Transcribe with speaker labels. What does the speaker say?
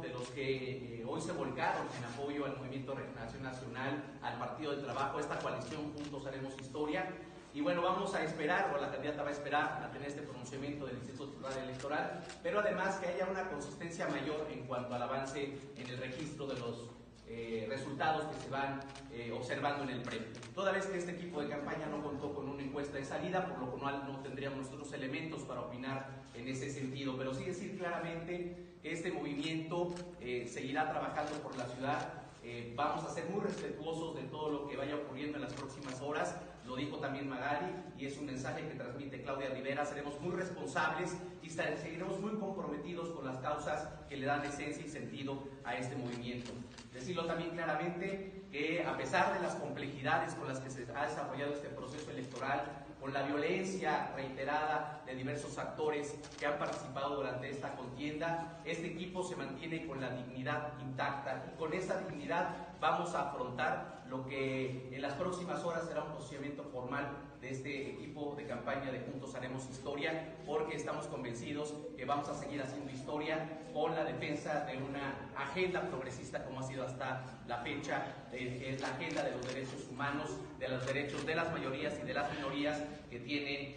Speaker 1: de los que eh, hoy se volcaron en apoyo al Movimiento de Regeneración Nacional, al Partido del Trabajo, esta coalición Juntos Haremos Historia. Y bueno, vamos a esperar, o la candidata va a esperar a tener este pronunciamiento del Instituto Electoral, pero además que haya una consistencia mayor en cuanto al avance en el registro de los eh, resultados que se van eh, observando en el premio. Toda vez que este equipo de campaña no contó con una encuesta de salida, por lo cual no tendríamos nosotros elementos para opinar en ese sentido, pero sí decir claramente que este movimiento eh, seguirá trabajando por la ciudad. Eh, vamos a ser muy respetuosos de todo lo que vaya ocurriendo en las próximas horas, también Magali y es un mensaje que transmite Claudia Rivera, seremos muy responsables y seguiremos muy comprometidos con las causas que le dan esencia y sentido a este movimiento. Decirlo también claramente que a pesar de las complejidades con las que se ha desarrollado este proceso electoral, con la violencia reiterada de diversos actores que han participado durante esta contienda, este equipo se mantiene con la dignidad intacta y con esa dignidad vamos a afrontar lo que en las próximas horas será un posicionamiento formal de este equipo de campaña de Juntos Haremos Historia, porque estamos convencidos que vamos a seguir haciendo historia con la defensa de una agenda progresista como ha sido hasta la fecha, que es la agenda de los derechos humanos, de los derechos de las mayorías y de las minorías que tienen